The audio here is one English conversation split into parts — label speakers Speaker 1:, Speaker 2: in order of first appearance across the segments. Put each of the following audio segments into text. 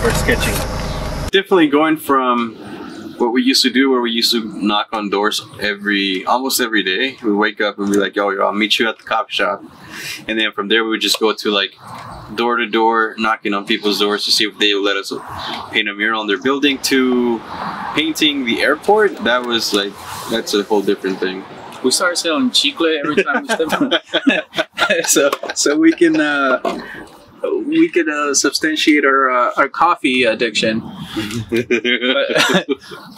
Speaker 1: for sketching.
Speaker 2: Definitely going from what we used to do where we used to knock on doors every almost every day. We wake up and be like yo, yo i'll meet you at the coffee shop. And then from there we would just go to like door to door knocking on people's doors to see if they would let us paint a mural on their building to painting the airport. That was like that's a whole different thing.
Speaker 3: We started selling chicle every time we step on so so we can uh we could uh, substantiate our uh, our coffee addiction.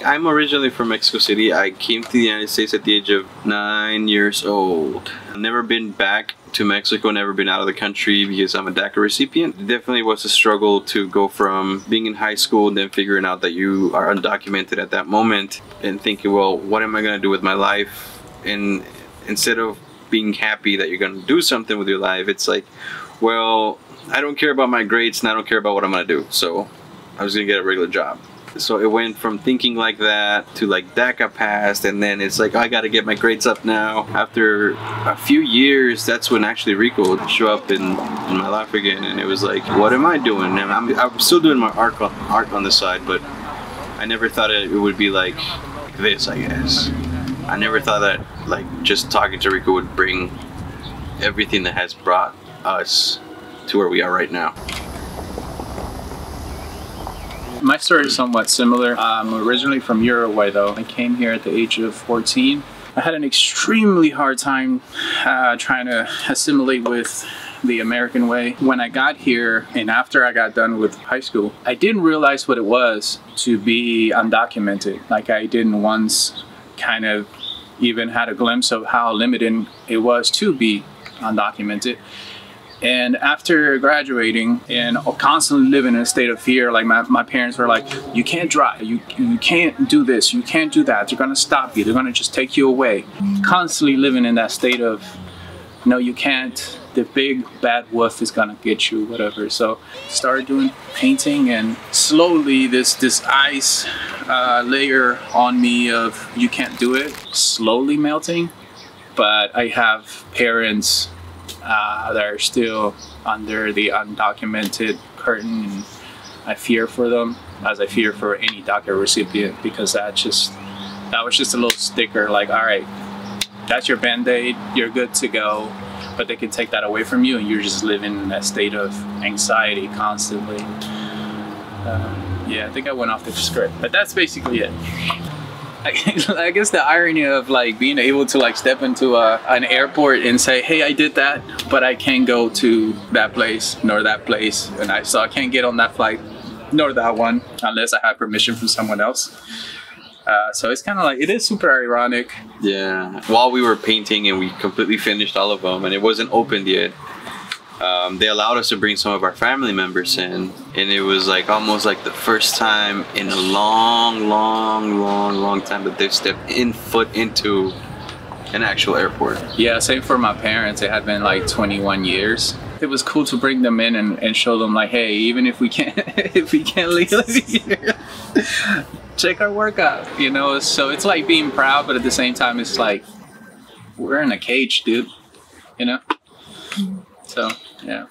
Speaker 2: I'm originally from Mexico City. I came to the United States at the age of nine years old. I've never been back to Mexico, never been out of the country because I'm a DACA recipient. It definitely was a struggle to go from being in high school and then figuring out that you are undocumented at that moment and thinking, well, what am I going to do with my life? And instead of being happy that you're going to do something with your life, it's like, well, I don't care about my grades and I don't care about what I'm gonna do. So I was gonna get a regular job. So it went from thinking like that to like that DACA passed, and then it's like oh, I got to get my grades up now. After a few years, that's when actually Rico would show up in, in my life again, and it was like, what am I doing? And I'm, I'm still doing my art on, art on the side, but I never thought it would be like this. I guess I never thought that like just talking to Rico would bring everything that has brought us to where we are right now.
Speaker 3: My story is somewhat similar. I'm originally from Uruguay though. I came here at the age of 14. I had an extremely hard time uh, trying to assimilate with the American way. When I got here and after I got done with high school, I didn't realize what it was to be undocumented. Like I didn't once kind of even had a glimpse of how limiting it was to be undocumented. And after graduating and constantly living in a state of fear, like my, my parents were like, you can't drive, you, you can't do this, you can't do that, they're gonna stop you, they're gonna just take you away. Constantly living in that state of, no, you can't, the big bad wolf is gonna get you, whatever. So started doing painting and slowly this, this ice uh, layer on me of you can't do it, slowly melting. But I have parents uh, that are still under the undocumented curtain. And I fear for them as I fear for any DACA recipient because that just that was just a little sticker like, all right, that's your band-aid, you're good to go. But they can take that away from you and you're just living in that state of anxiety constantly. Um, yeah, I think I went off the script, but that's basically it. I, guess the irony of like being able to like step into a, an airport and say, hey, I did that, but I can't go to that place nor that place, and I so I can't get on that flight nor that one unless I have permission from someone else. Uh, so it's kind of like it is super ironic.
Speaker 2: Yeah. While we were painting and we completely finished all of them, and it wasn't opened yet, um, they allowed us to bring some of our family members in and it was like almost like the first time in a long long long long time that they've stepped in foot into an actual airport.
Speaker 3: Yeah same for my parents. It had been like 21 years. It was cool to bring them in and, and show them like hey even if we can't if we can't leave here check our work out you know? So it's like being proud but at the same time it's like we're in a cage dude you know so, yeah.